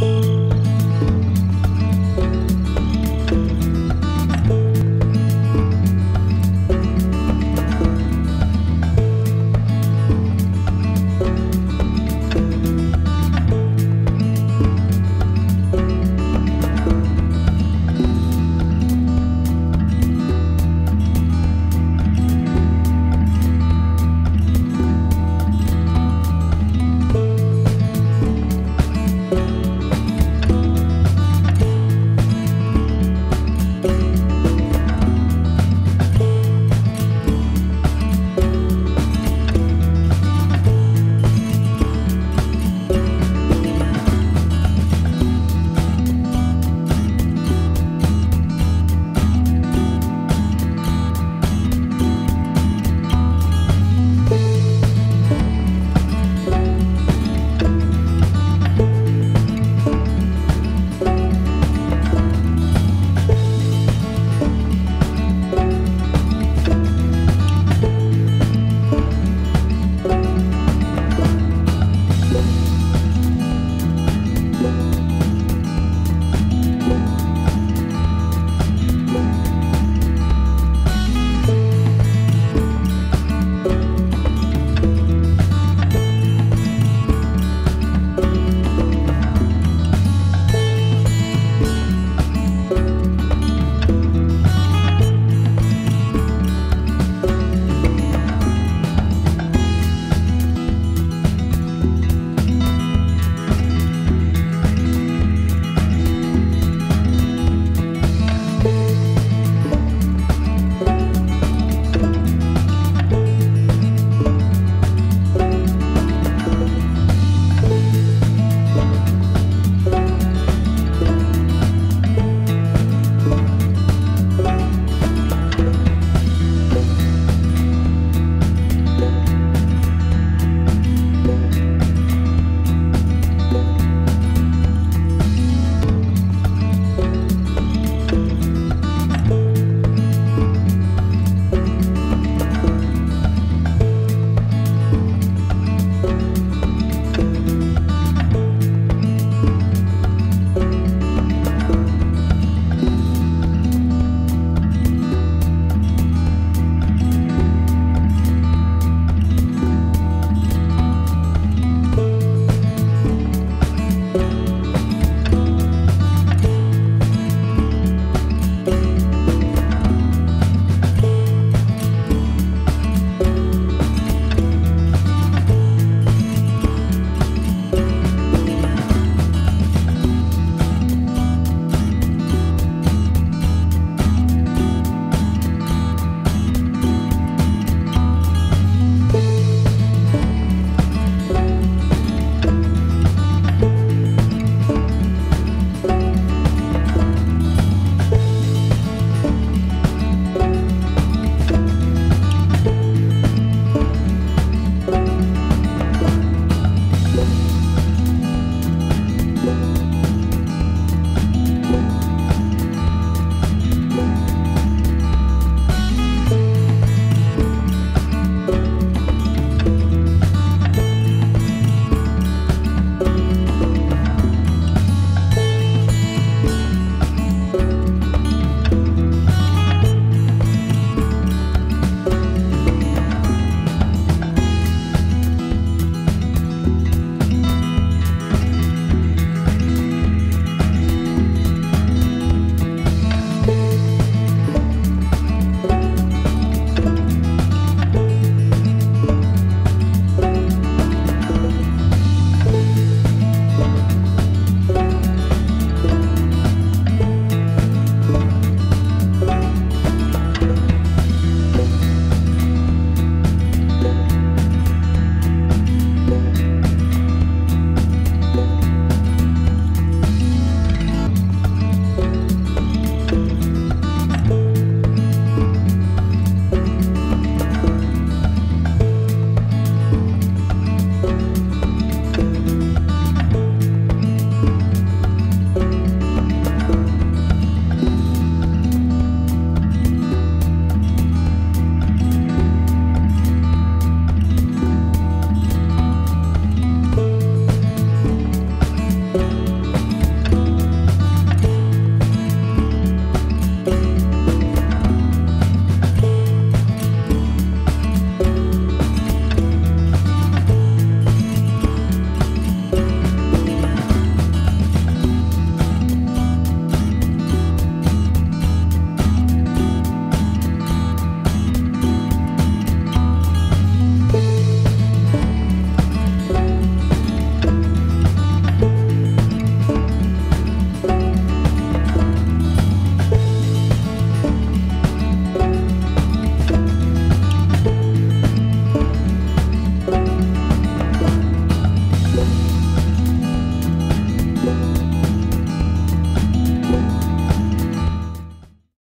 Bye.